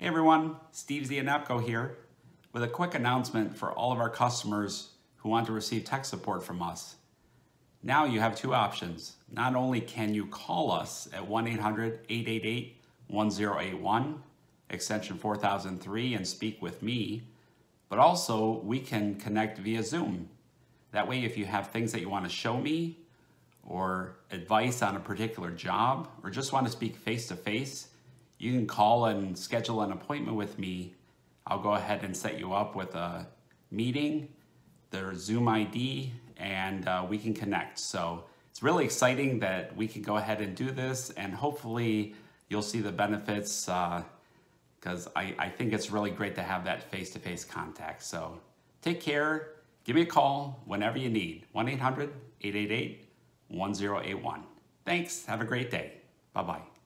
Hey everyone, Steve Zianepko here with a quick announcement for all of our customers who want to receive tech support from us. Now you have two options. Not only can you call us at 1-800-888-1081, extension 4003 and speak with me, but also we can connect via Zoom. That way if you have things that you want to show me or advice on a particular job or just want to speak face to face, you can call and schedule an appointment with me. I'll go ahead and set you up with a meeting, their Zoom ID, and uh, we can connect. So it's really exciting that we can go ahead and do this, and hopefully you'll see the benefits because uh, I, I think it's really great to have that face-to-face -face contact. So take care, give me a call whenever you need, 1-800-888-1081. Thanks, have a great day. Bye-bye.